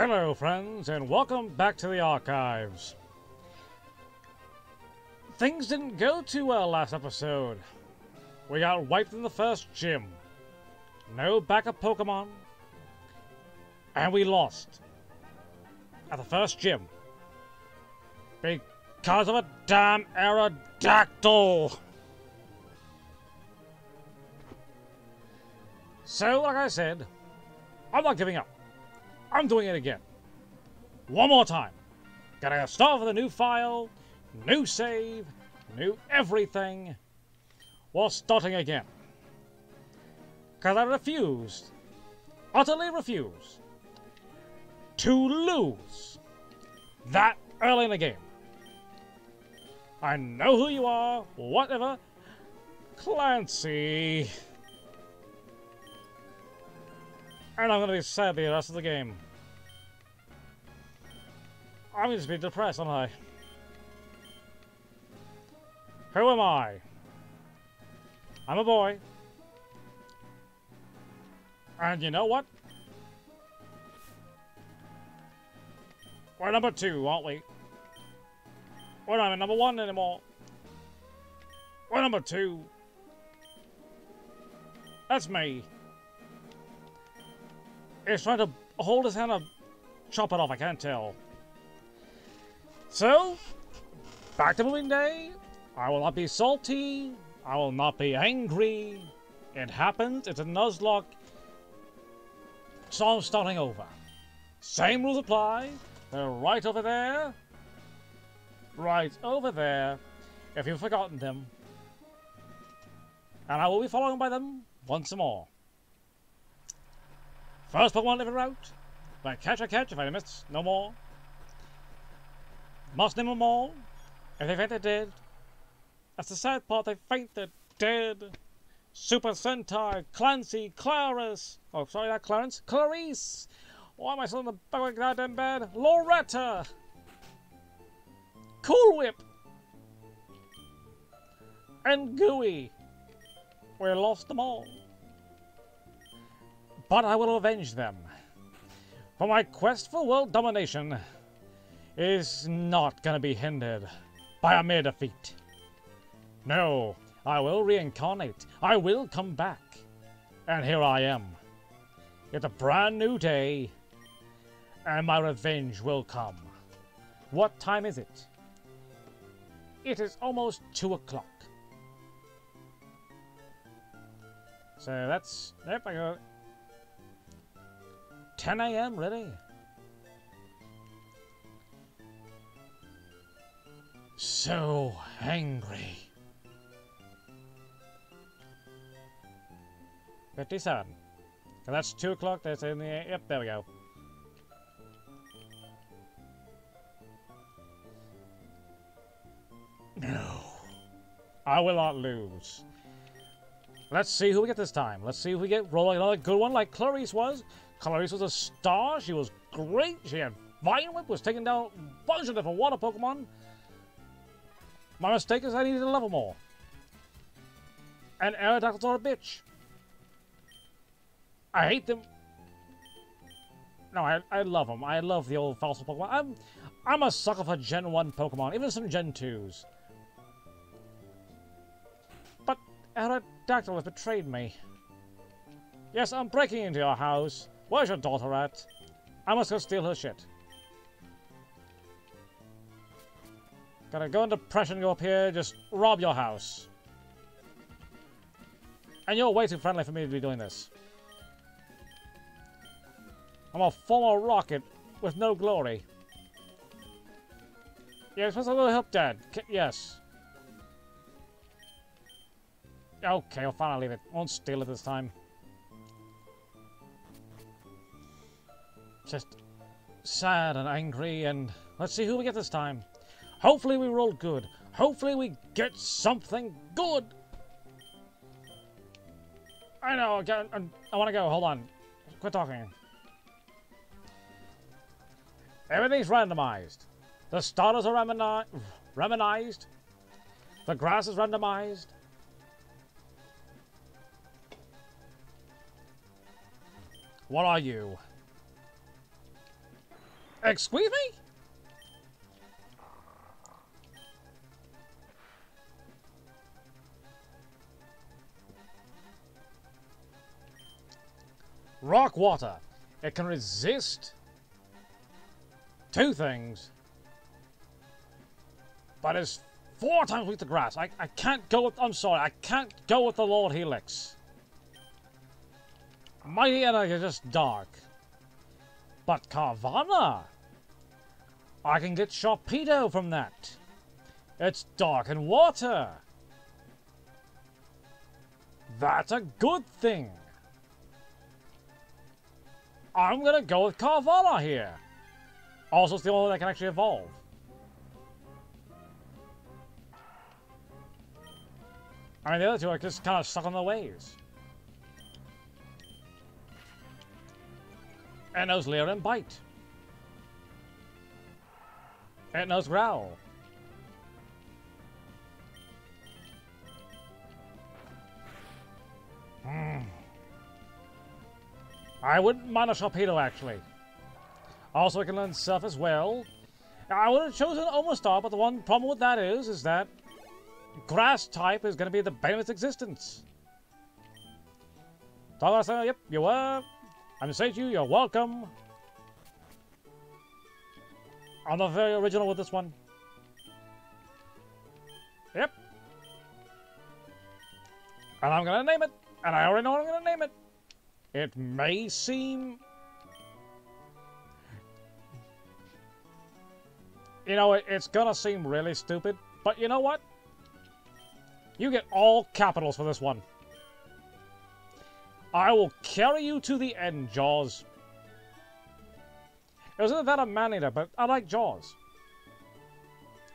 Hello, friends, and welcome back to the archives. Things didn't go too well last episode. We got wiped in the first gym. No backup Pokemon. And we lost. At the first gym. Because of a damn Aerodactyl! So, like I said, I'm not giving up. I'm doing it again. One more time. Gotta start with a new file, new save, new everything, while starting again. Because I refused, utterly refused, to lose that early in the game. I know who you are, whatever. Clancy. And I'm gonna be sad the rest of the game. I'm gonna be depressed, aren't I? Who am I? I'm a boy. And you know what? We're number two, aren't we? We're not number one anymore. We're number two. That's me. He's trying to hold his hand up, chop it off, I can't tell. So, back to moving day. I will not be salty. I will not be angry. It happens. It's a Nuzlocke. So I'm starting over. Same rules apply. They're right over there. Right over there. If you've forgotten them. And I will be following by them once more. First Pokemon living route. If I catch, I catch. If I miss, no more. Must them all. If they faint, they're dead. That's the sad part. They faint, they're dead. Super Sentai, Clancy, Clarus. Oh, sorry, not Clarence. Clarice. Why am I still in the back of my goddamn bed? Loretta. Cool Whip. And Gooey. We lost them all. But I will avenge them. For my quest for world domination is not gonna be hindered by a mere defeat. No, I will reincarnate. I will come back. And here I am. It's a brand new day, and my revenge will come. What time is it? It is almost 2 o'clock. So that's... Yep, I go... 10 a.m., really? So angry. 57. So that's 2 o'clock, that's in the... Yep, there we go. No. I will not lose. Let's see who we get this time. Let's see if we get rolling another good one like Clarice was. Clarice was a star. She was great. She had Vine Whip, was taking down a bunch of different water Pokemon. My mistake is I needed to level more. And Aerodactyls are a bitch. I hate them. No, I, I love them. I love the old fossil Pokemon. I'm, I'm a sucker for Gen 1 Pokemon, even some Gen 2s. But Aerodactyl has betrayed me. Yes, I'm breaking into your house. Where's your daughter at? I must go steal her shit. Gotta go into depression, go up here, just rob your house. And you're way too friendly for me to be doing this. I'm a former rocket with no glory. Yeah, I'm supposed to go help Dad. K yes. Okay, I'll finally leave it. Won't steal it this time. Just sad and angry, and let's see who we get this time. Hopefully we roll good. Hopefully we get something good. I know, I, got, I want to go. Hold on. Quit talking. Everything's randomized. The starters are randomized. The grass is randomized. What are you? Excuse me? Rock water. It can resist two things, but it's four times weak to grass. I, I can't go with, I'm sorry, I can't go with the Lord Helix. Mightyena is just dark. But Carvanha, I can get Sharpedo from that. It's dark and water. That's a good thing. I'm gonna go with Carvanha here. Also, it's the only one that can actually evolve. I mean, the other two are just kind of stuck on the waves. Knows Leer and Bite. It knows Growl. Hmm. I wouldn't mind a Sharpedo, actually. Also, I can learn Surf as well. I would have chosen Omastar, but the one problem with that is, is that grass type is going to be the bane of its existence. Togasa, yep, you were. I'm you, you're welcome. I'm not very original with this one. Yep. And I'm gonna name it. And I already know I'm gonna name it. It may seem... You know, it's gonna seem really stupid, but you know what? You get all capitals for this one. I will carry you to the end, Jaws. It wasn't that a man eater, but I like Jaws.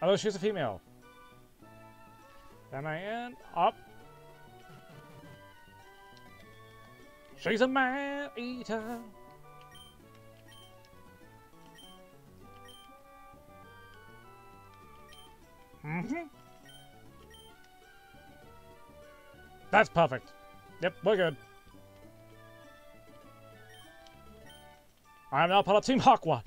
Although she's a female. Then I end up. She's a man eater. Mm-hmm. That's perfect. Yep, we're good. I am now part of Team Aqua.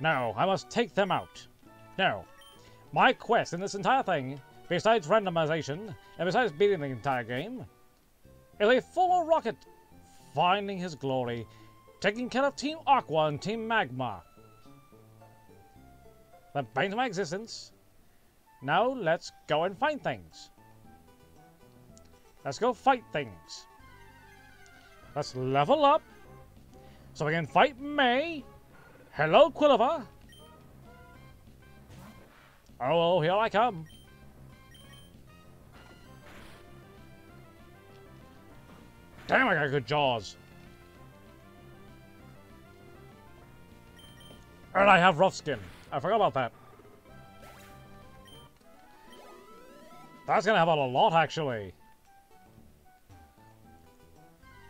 No, I must take them out. No. My quest in this entire thing, besides randomization, and besides beating the entire game, is a full rocket, finding his glory, taking care of Team Aqua and Team Magma. The bane of my existence. Now let's go and find things. Let's go fight things. Let's level up so we can fight May. Hello, Quilliver. Oh, well, here I come. Damn, I got good jaws. And I have rough skin. I forgot about that. That's gonna help out a lot, actually.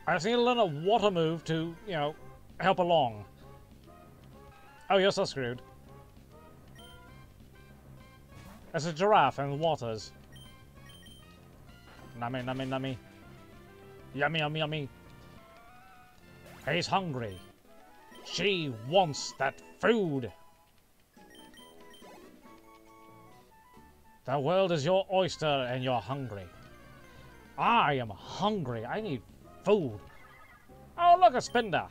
I just need to learn a water move to, you know, help along. Oh, you're so screwed. There's a giraffe in the waters. Nummy, nummy, nummy. Yummy, yummy, yummy. He's hungry. She wants that food. The world is your oyster and you're hungry. I am hungry. I need food. Oh, look, a Spinda.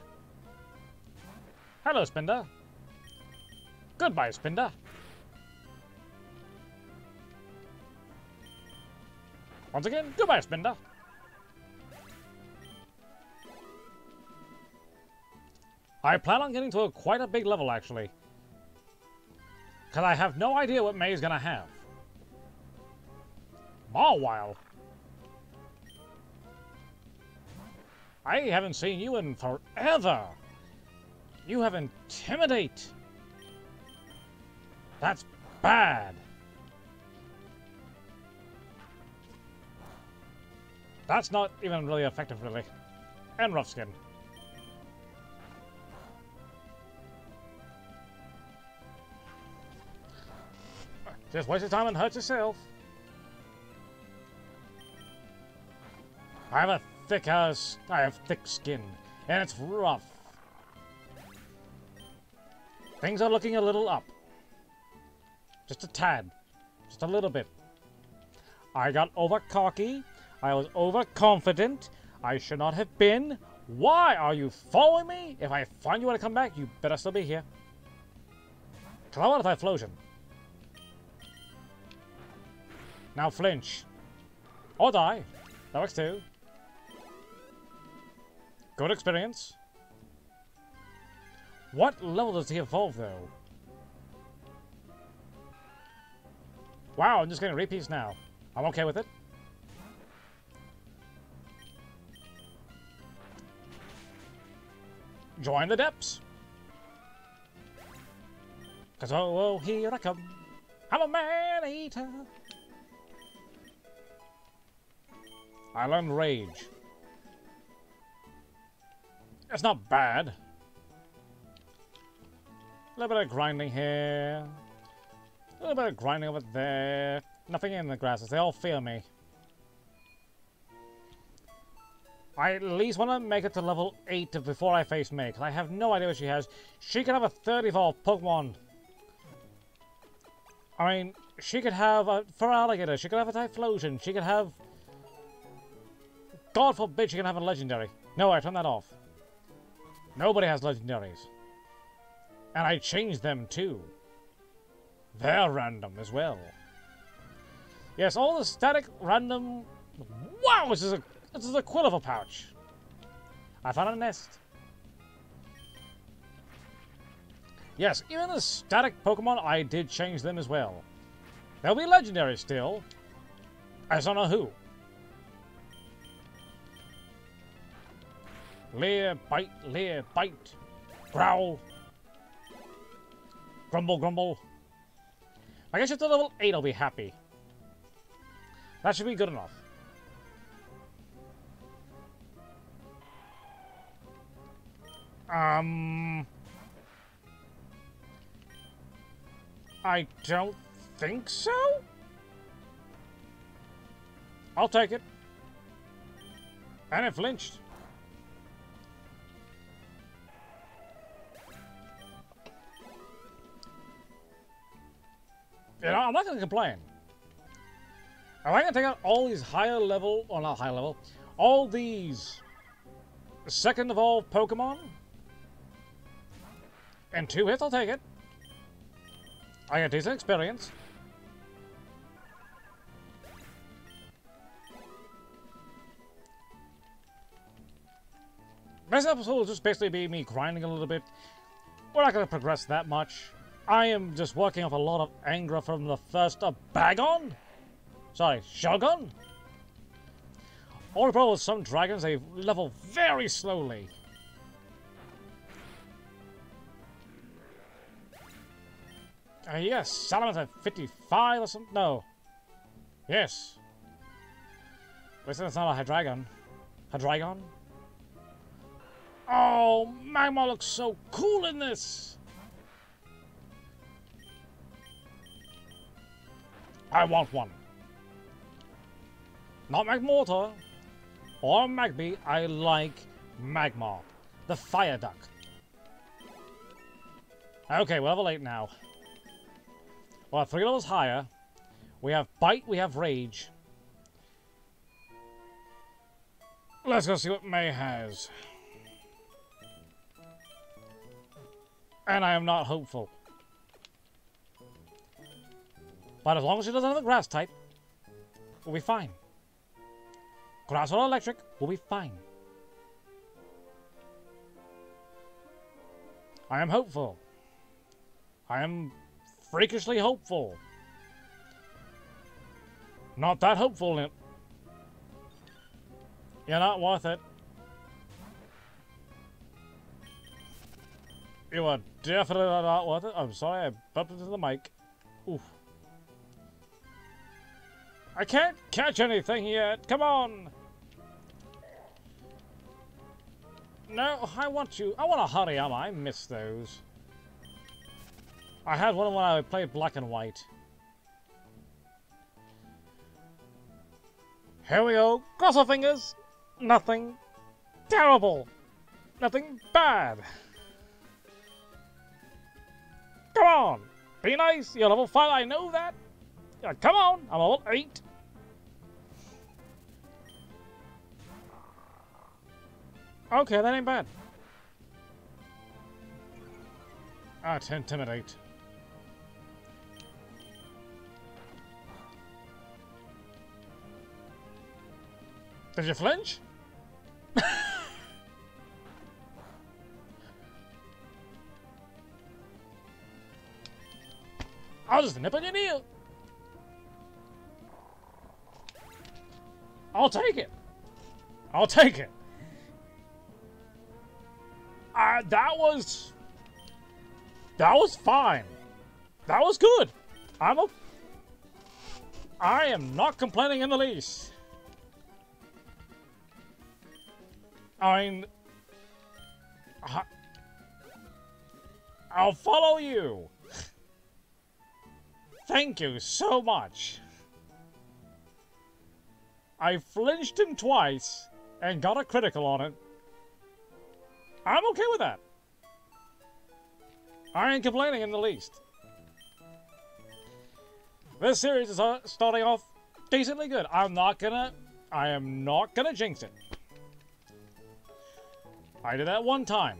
Hello, Spinda. Goodbye, Spinda. Once again, goodbye, Spinda. I plan on getting to a, quite a big level, actually. Because I have no idea what May's going to have. Mawile. I haven't seen you in forever. You have Intimidate! That's bad! That's not even really effective, really. And Rough Skin. Just waste your time and hurt yourself. I have a thick ass, I have thick skin, and it's rough. Things are looking a little up. Just a tad. Just a little bit. I got over cocky. I was overconfident. I should not have been. Why are you following me? If I find you want to come back, you better still be here. Because I want a Typhlosion. Now flinch. Or die. That works too. Good experience. What level does he evolve, though? Wow, I'm just getting repeats now. I'm okay with it. Join the depths. Cause oh, oh, here I come. I'm a man-eater. I learned Rage. It's not bad. A little bit of grinding here. A little bit of grinding over there. Nothing in the grasses. They all fear me. I at least want to make it to level 8 before I face May, because I have no idea what she has. She could have a 30 evolved Pokemon. I mean, she could have a Feraligatr, she could have a Typhlosion, she could have... God forbid she can have a Legendary. No, I turn that off. Nobody has Legendaries. And I changed them too. They're random as well. Yes, all the static random... Wow, this is a, this is a Quilliver pouch. I found a nest. Yes, even the static Pokemon, I did change them as well. They'll be legendary still. I don't know who. Leer, bite, leer, bite. Growl. Grumble, grumble. I guess at the level 8 I'll be happy. That should be good enough. Um... I don't think so? I'll take it. And it flinched. You know, I'm not going to complain. Am I going to take out all these higher level, or not higher level, all these second evolved Pokemon? And two hits, I'll take it. I got decent experience. This episode will just basically be me grinding a little bit. We're not going to progress that much. I am just working off a lot of anger from the first uh, Bagon? Sorry, Shogun? Only problem with some dragons, they level very slowly. Uh, yes, Salamence at 55 or something? No. Yes. Listen, it's not a Hydreigon. Hydreigon? Oh, Magmar looks so cool in this! I want one. Not Magmortar or Magby, I like Magmar, the fire duck. Okay, we're level 8 now. Well, three levels higher. We have Bite, we have Rage. Let's go see what May has. And I am not hopeful. But as long as she doesn't have a grass type, we'll be fine. Grass or electric, we'll be fine. I am hopeful. I am freakishly hopeful. Not that hopeful. You're not worth it. You are definitely not worth it. I'm sorry, I bumped into the mic. Oof. I can't catch anything yet. Come on. No, I want you. I want to hurry up. I miss those. I had one when I played black and white. Here we go. Cross our fingers. Nothing terrible. Nothing bad. Come on! Be nice! You're level 5, I know that! Yeah, come on! I'm level 8! Okay, that ain't bad. Ah, to intimidate. Did you flinch? I'll just nip on your knee. I'll take it. I'll take it. Uh, that was... That was fine. That was good. I'm a... I am not complaining in the least. I mean... I, I'll follow you. Thank you so much. I flinched him twice and got a critical on it. I'm okay with that. I ain't complaining in the least. This series is uh, starting off decently good. I'm not gonna... I am not gonna jinx it. I did that one time.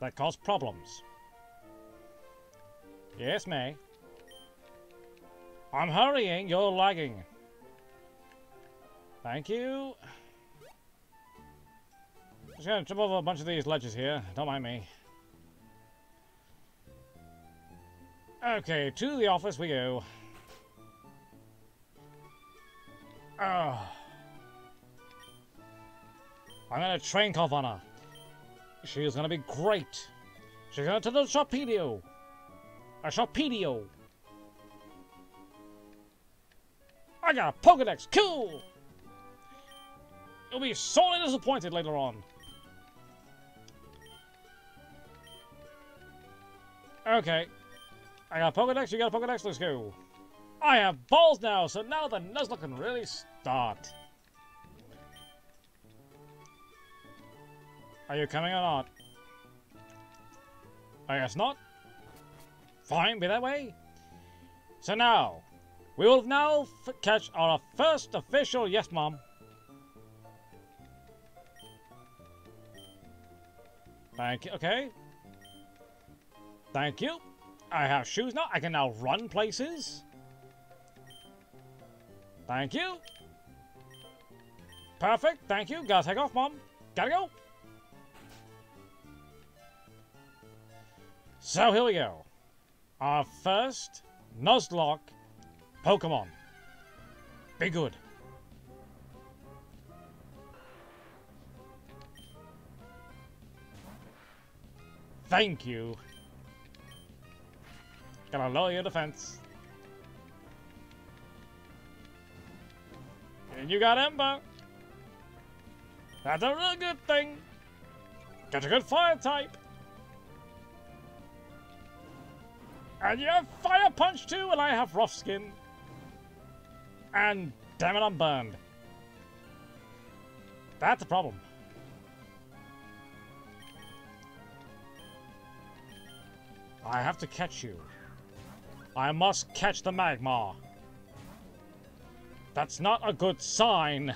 That caused problems. Yes, May. I'm hurrying, you're lagging. Thank you. Just gonna jump over a bunch of these ledges here. Don't mind me. Okay, to the office we go. Oh. I'm gonna train Carvanha. She's gonna be great. She's gonna to the Sharpedo. A Sharpedo. I got a Pokedex. Cool. You'll be sorely disappointed later on. Okay. I got a Pokedex, you got a Pokedex, let's go. I have balls now, so now the Nuzlocke can really start. Are you coming or not? I guess not. Fine, be that way. So now, we will now catch our first official yes, Mom. Thank you. Okay. Thank you. I have shoes now. I can now run places. Thank you. Perfect. Thank you. Gotta take off, Mom. Gotta go. So here we go. Our first Nuzlocke Pokemon. Be good. Thank you. Gonna lower your defense. And you got Ember. That's a real good thing. Got a good fire type. And you have Fire Punch too, and I have Rough Skin. And damn it, I'm burned. That's a problem. I have to catch you. I must catch the magma. That's not a good sign.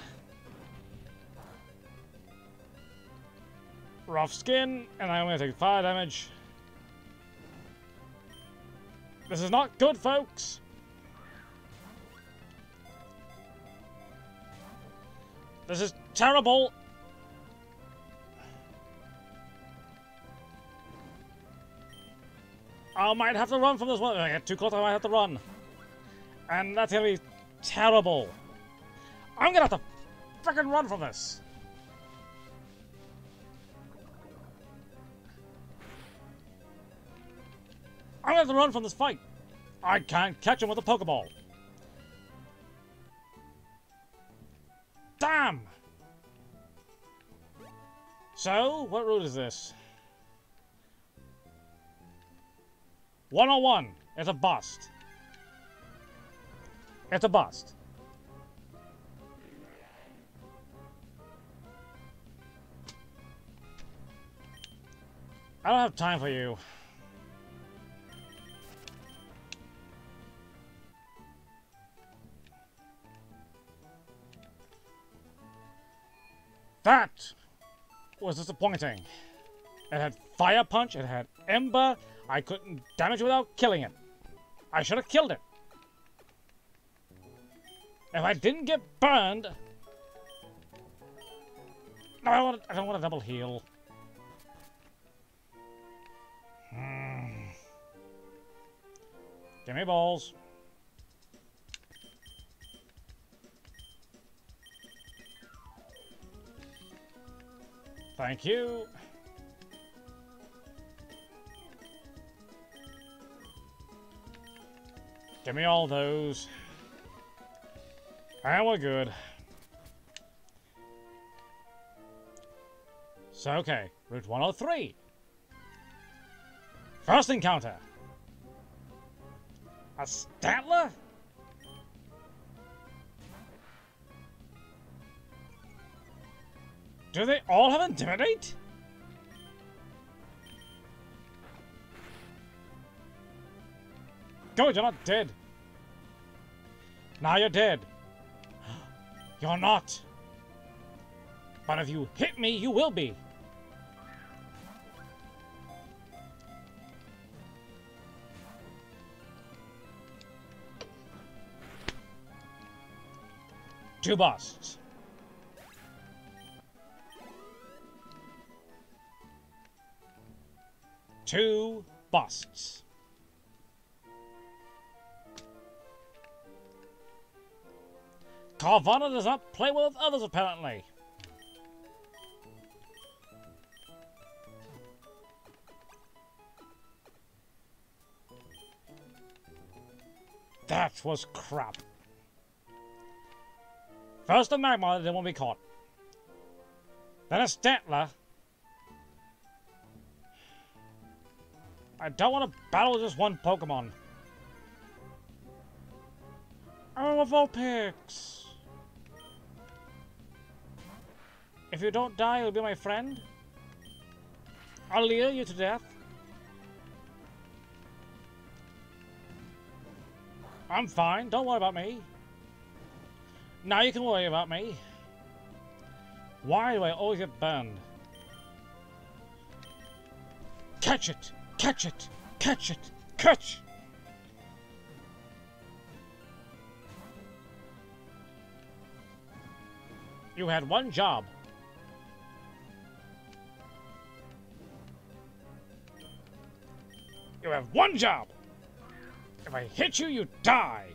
Rough skin, and I'm gonna take fire damage. This is not good, folks. This is terrible. I might have to run from this one. I get too close, I might have to run. And that's gonna be terrible. I'm gonna have to freaking run from this. I'm gonna have to run from this fight. I can't catch him with a Pokeball. Damn! So, what route is this? 101 is a bust. It's a bust. I don't have time for you. That was disappointing. It had Fire Punch, it had Ember, I couldn't damage it without killing it. I should have killed it. If I didn't get burned... No, I don't want, I don't want a double heal. Hmm. Give me balls. Thank you. Give me all those. And we're good. So, okay. Route 103. First encounter. A Stantler? Do they all have Intimidate? Go, you're not dead. Now you're dead. You're not. But if you hit me, you will be. Two busts. Two busts. Carvanha does not play well with others, apparently. That was crap. First a Magmar, then want to be caught. Then a Stantler. I don't want to battle just one Pokemon. Oh, a Vulpix! If you don't die, you'll be my friend. I'll lure you to death. I'm fine, don't worry about me. Now you can worry about me. Why do I always get burned? Catch it! Catch it! Catch it! Catch! You had one job. You have one job. If I hit you, you die.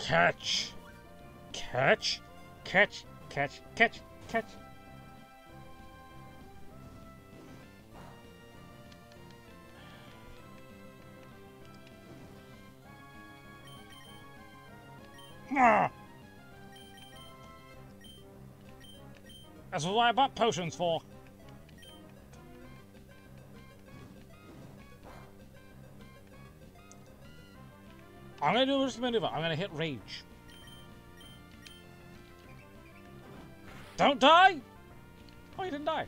Catch. Catch. Catch. Catch. Catch. Catch. That's what I bought potions for. I'm gonna do this maneuver. I'm gonna hit rage. Don't die! Oh, you didn't die.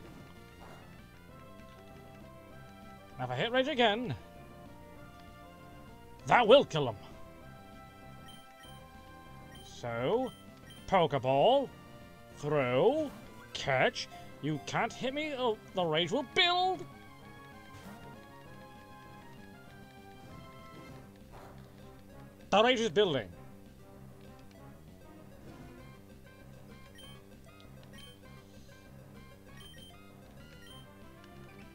Now if I hit rage again, that will kill him. So, Pokeball, throw, catch. You can't hit me, or the rage will build. The rage is building.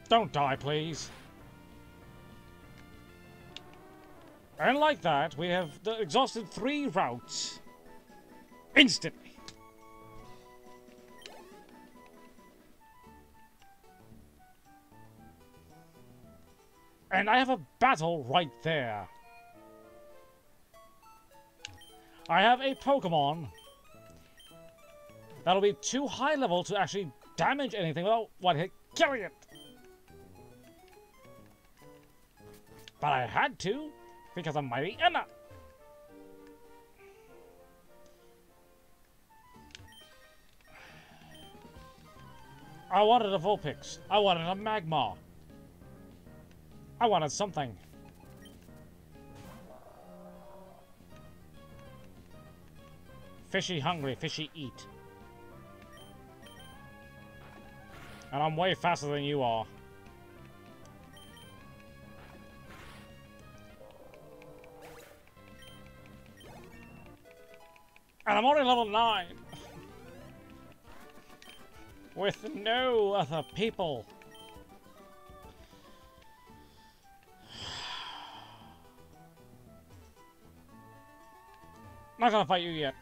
Don't die, please. And like that, we have exhausted three routes. Instantly. And I have a battle right there. I have a Pokemon that'll be too high level to actually damage anything without one hit killing it. But I had to because of Mightyena. I wanted a Vulpix. I wanted a Magmar. I wanted something. Fishy hungry, fishy eat. And I'm way faster than you are. And I'm only level 9. With no other people. Not gonna fight you yet.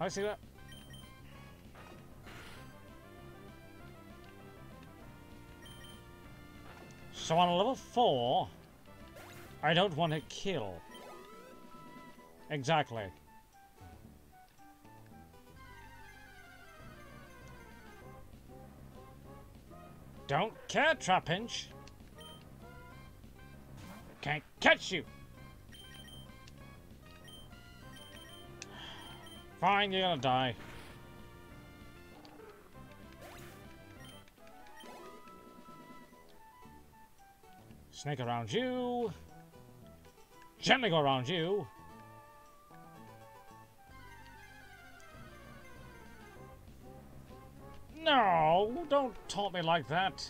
I see that. So on a level 4, I don't want to kill. Exactly. Don't care, Trapinch. Can't catch you. Fine, you're gonna die. Snake around you. Gently go around you. Taunt me like that.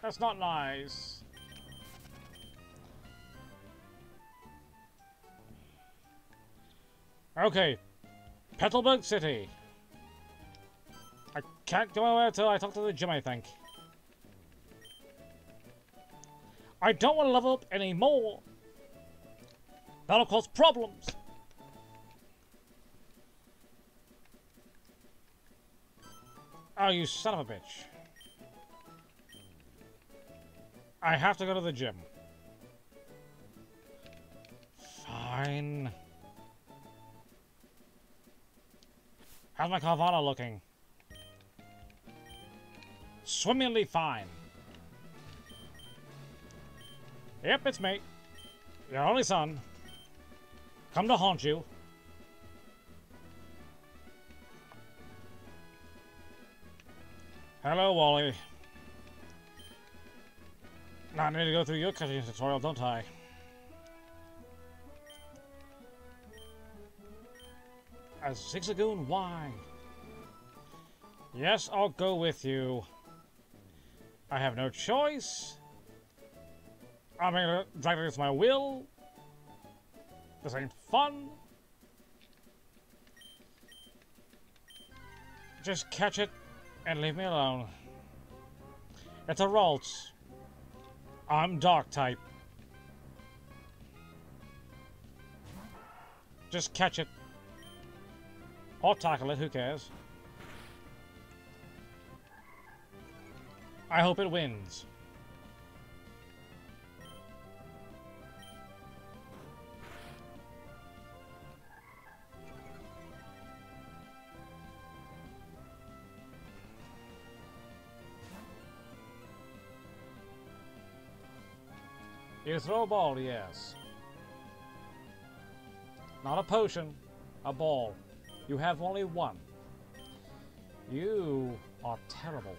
That's not nice. Okay, Petalburg City. I can't go anywhere until I talk to the gym, I think. I don't want to level up anymore. That'll cause problems. Oh, you son of a bitch. I have to go to the gym. Fine. How's my Carvanha looking? Swimmingly fine. Yep, it's me. Your only son. Come to haunt you. Hello, Wally. Now I need to go through your cutting tutorial, don't I? A Zigzagoon, why? Yes, I'll go with you. I have no choice. I'm gonna drag it against my will. This ain't fun. Just catch it and leave me alone. It's a Ralts. I'm Dark type. Just catch it. Or tackle it, who cares? I hope it wins. You throw a ball, yes. Not a potion, a ball. You have only one. You are terrible.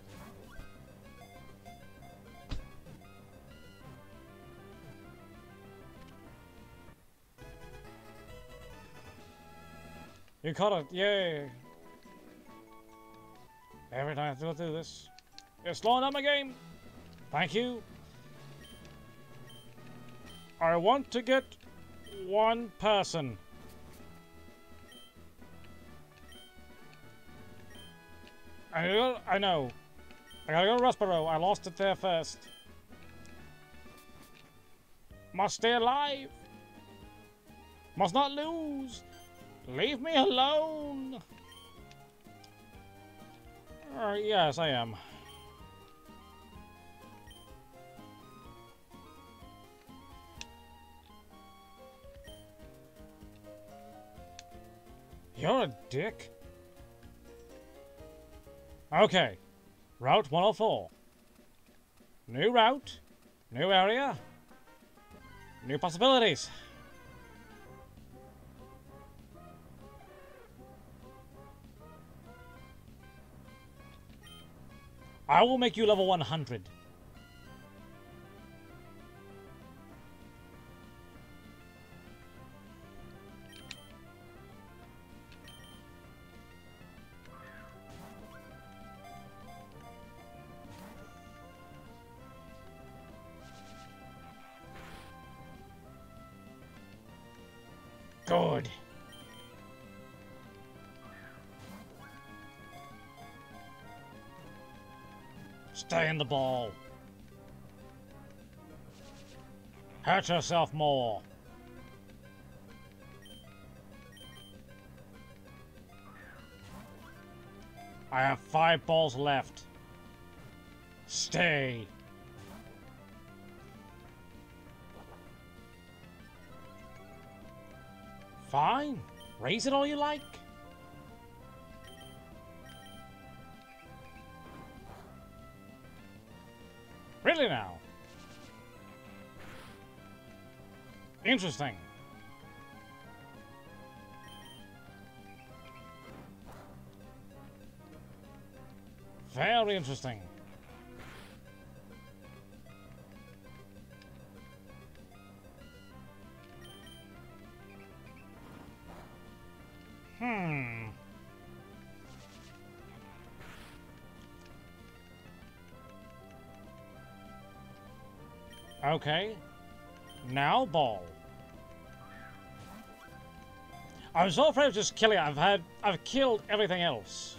You caught it, yay! Every time I go through this. You're slowing down my game! Thank you! I want to get one person. I, go, I know. I gotta go to Rustboro. I lost it there first. Must stay alive. Must not lose. Leave me alone. Uh, yes, I am. You're a dick. Okay. Route 104. New route. New area. New possibilities. I will make you level 100. Stay in the ball. Hurt yourself more. I have five balls left. Stay. Fine. Raise it all you like. Now? Interesting. Very interesting. Hmm. Okay. Now ball. I was so afraid of just killing it. I've had I've killed everything else.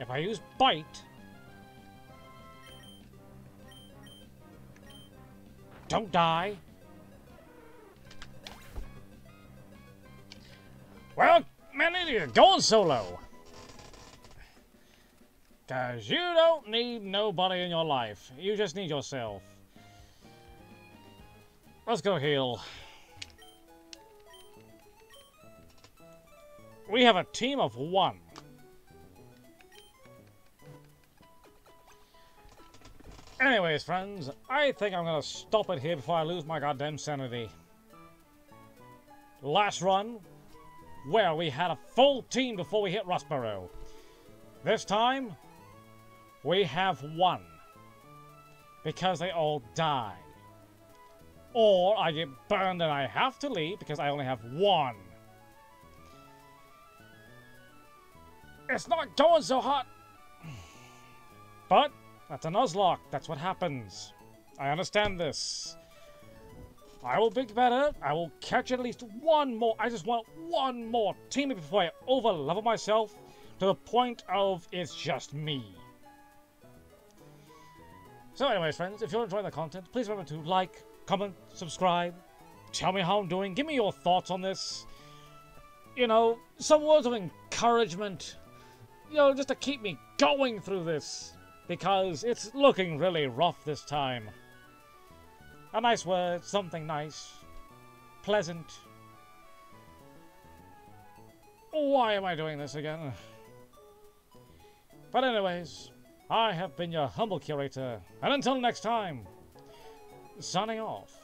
If I use bite Don't die. Well, man, you're going solo. Cause you don't need nobody in your life. You just need yourself. Let's go heal. We have a team of one. Anyways, friends, I think I'm gonna stop it here before I lose my goddamn sanity. Last run, where we had a full team before we hit Rustboro. This time, we have one. Because they all die. Or I get burned and I have to leave because I only have one. It's not going so hot. But that's a Nuzlocke. That's what happens. I understand this. I will be better. I will catch at least one more. I just want one more team before I over level myself to the point of it's just me. So anyways, friends, if you're enjoying the content, please remember to like, comment, subscribe, tell me how I'm doing, give me your thoughts on this. You know, some words of encouragement, you know, just to keep me going through this, because it's looking really rough this time. A nice word, something nice, pleasant. Why am I doing this again? But anyways, I have been your humble curator, and until next time, signing off.